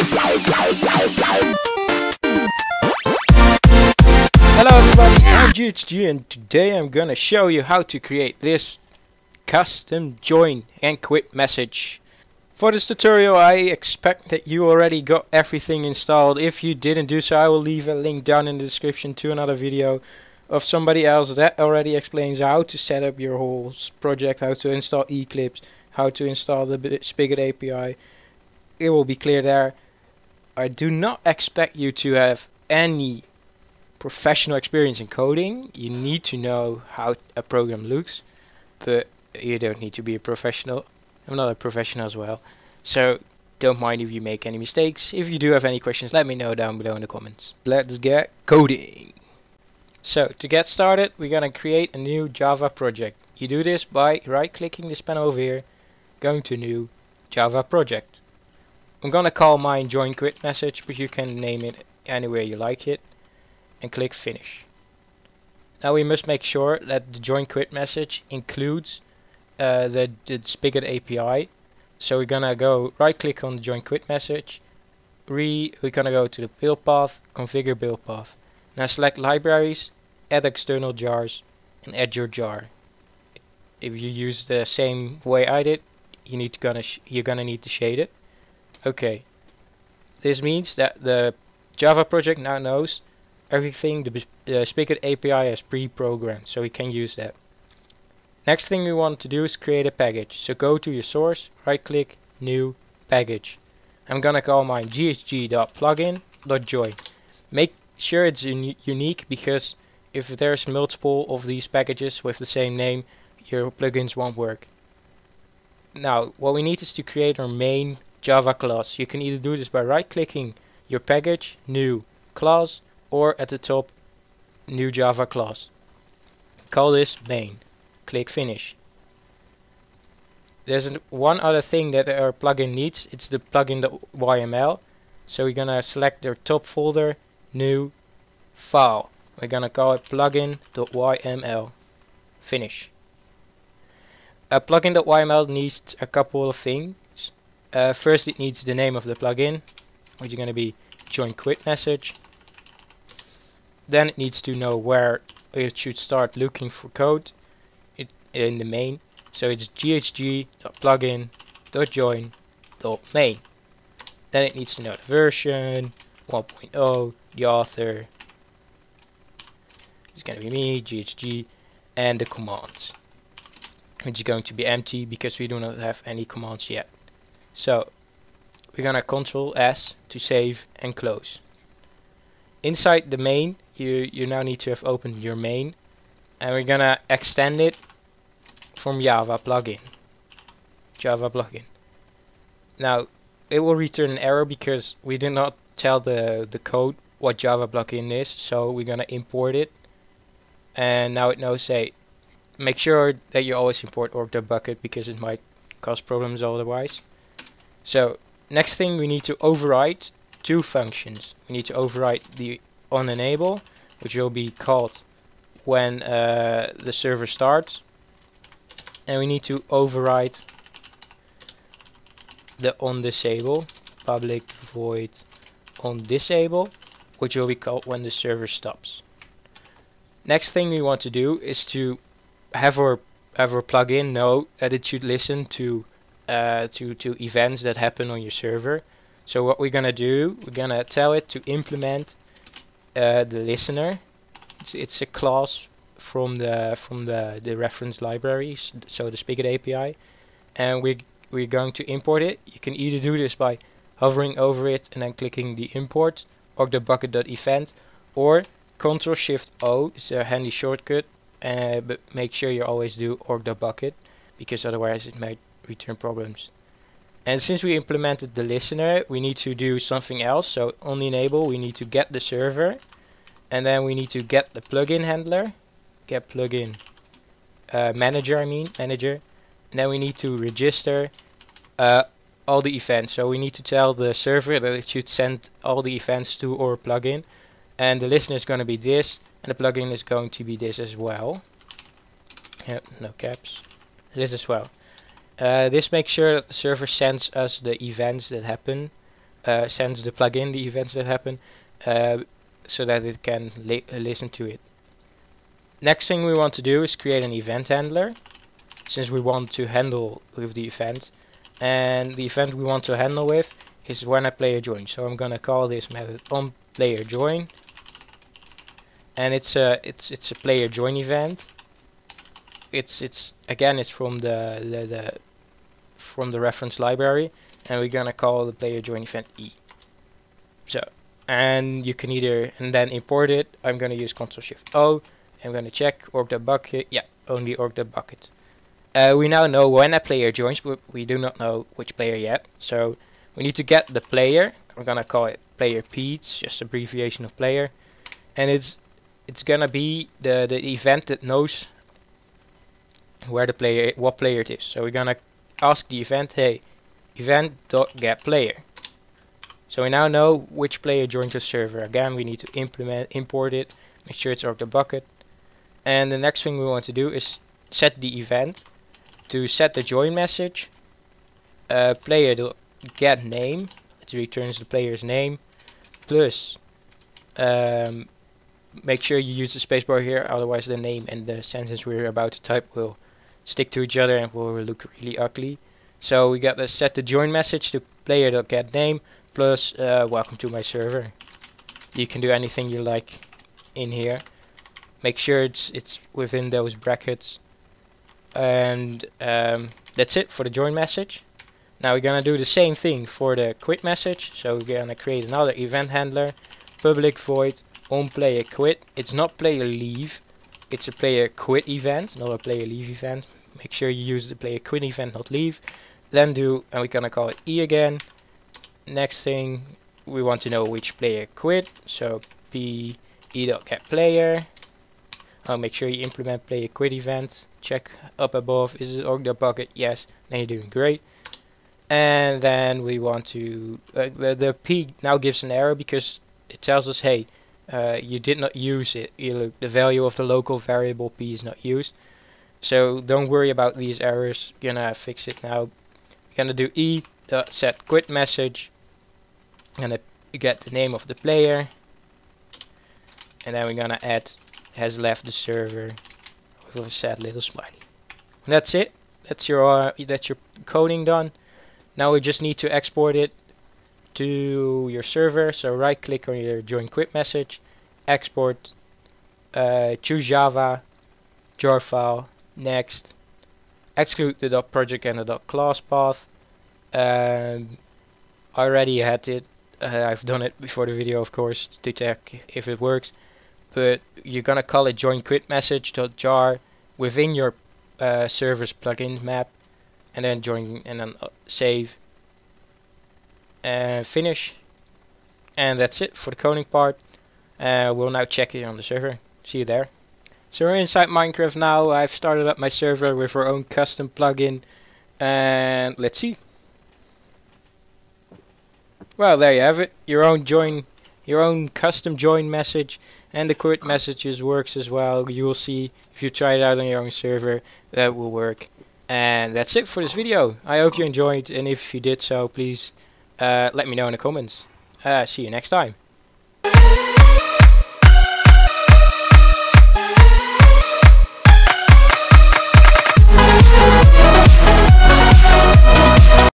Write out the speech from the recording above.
Hello everybody, I'm GHG and today I'm gonna show you how to create this custom join and quit message. For this tutorial I expect that you already got everything installed. If you didn't do so I will leave a link down in the description to another video of somebody else that already explains how to set up your whole project, how to install Eclipse, how to install the Spigot API. It will be clear there. I do not expect you to have any professional experience in coding. You need to know how a program looks, but you don't need to be a professional. I'm not a professional as well, so don't mind if you make any mistakes. If you do have any questions, let me know down below in the comments. Let's get coding. So to get started, we're gonna create a new Java project. You do this by right-clicking this panel over here, going to New Java Project. I'm gonna call mine Join Quit message, but you can name it anywhere you like it and click finish. Now we must make sure that the join quit message includes uh, the, the Spigot API. So we're gonna go right click on the join quit message, re we're gonna go to the build path, configure build path. Now select libraries, add external jars, and add your jar. If you use the same way I did, you need to gonna you're gonna need to shade it. Okay. This means that the Java project now knows everything the uh, Spigot API has pre-programmed, so we can use that. Next thing we want to do is create a package. So go to your source, right click, new package. I'm gonna call mine ghg.plugin.join. Make sure it's un unique because if there's multiple of these packages with the same name, your plugins won't work. Now, what we need is to create our main Java class. You can either do this by right clicking your package, new class, or at the top new Java class. Call this main. Click finish. There's one other thing that our plugin needs. It's the plugin plugin.yml. So we're gonna select the top folder, new file. We're gonna call it plugin.yml. Finish. A plugin.yml needs a couple of things. Uh, first it needs the name of the plugin, which is gonna be join quit message then it needs to know where it should start looking for code it, in the main. So it's ghg.plugin.join.main. Then it needs to know the version, 1.0, the author, it's going to be me, ghg, and the commands. Which is going to be empty because we do not have any commands yet. So we're gonna control S to save and close. Inside the main you you now need to have opened your main and we're gonna extend it from Java plugin. Java plugin. Now it will return an error because we did not tell the the code what Java plugin is so we're gonna import it. And now it knows say make sure that you always import org.bukkit because it might cause problems otherwise so next thing we need to override two functions. We need to override the on enable which will be called when uh, the server starts. And we need to override the on disable public void on disable which will be called when the server stops. Next thing we want to do is to have our have our plugin know that it should listen to uh, to to events that happen on your server so what we're gonna do we're gonna tell it to implement uh, the listener. It's, it's a class from the from the the reference libraries, so the Spigot API, and we we're going to import it. You can either do this by hovering over it and then clicking the import or the bukkit.event, or Control Shift O is a handy shortcut. Uh, but make sure you always do org.bukkit because otherwise it might return problems. And since we implemented the listener, we need to do something else. So on enable, we need to get the server. And then we need to get the plugin handler. Get plugin uh, manager, I mean, manager. And then we need to register uh, all the events. So we need to tell the server that it should send all the events to our plugin. And the listener is going to be this. And the plugin is going to be this as well. Yep, no caps. This as well. Uh, this makes sure that the server sends us the events that happen uh, sends the plugin the events that happen uh, so that it can li listen to it. Next thing we want to do is create an event handler since we want to handle with the event. And the event we want to handle with is when a player joins. So I'm gonna call this method on player join. And it's a it's it's a player join event. It's it's again it's from the, the, the from the reference library and we're gonna call the player join event e so and you can either and then import it I'm gonna use Ctrl Shift O I'm gonna check org.bukkit yeah only org.bukkit uh, we now know when a player joins, but we do not know which player yet. So we need to get the player. We're gonna call it player P. It's just abbreviation of player, and it's it's gonna be the the event that knows where the player what player it is. So we're gonna ask the event, hey, event dot get player. So we now know which player joined the server. Again, we need to implement import it, make sure it's org the bukkit, and the next thing we want to do is set the event to set the join message, uh, player get name, it returns the player's name, plus um, make sure you use the spacebar here, otherwise the name and the sentence we're about to type will stick to each other and will look really ugly. So we got to set the join message to player to name plus uh, welcome to my server. You can do anything you like in here. Make sure it's it's within those brackets and um, that's it for the join message now we're gonna do the same thing for the quit message so we're gonna create another event handler public void on player quit it's not player leave it's a player quit event not a player leave event make sure you use the player quit event not leave. Then do and we're gonna call it e again. Next thing we want to know which player quit. So p dot get player. Uh, make sure you implement player quit events. Check up above is it org the bukkit yes then you're doing great. And then we want to uh, the, the p now gives an error because it tells us hey uh, you did not use it. You the value of the local variable p is not used so don't worry about these errors gonna fix it now gonna do e dot set quit message gonna get the name of the player and then we're gonna add has left the server with a sad little smiley. And that's it. That's your uh, that's your coding done. Now we just need to export it to your server. So right click on your join quit message, export, uh, choose Java, jar file, next, exclude the .project and the .class path. Um, I already had it. Uh, I've done it before the video, of course, to check if it works. But you're gonna call it join quit message jar within your uh, server's plugin map and then join and then uh, save and finish. And that's it for the coding part. Uh, we'll now check it on the server. See you there so we're inside Minecraft now. I've started up my server with our own custom plugin and let's see. Well there you have it. Your own join your own custom join message and the quit messages works as well. You will see if you try it out on your own server that will work. And that's it for this video. I hope you enjoyed and if you did so please uh, let me know in the comments. Uh, see you next time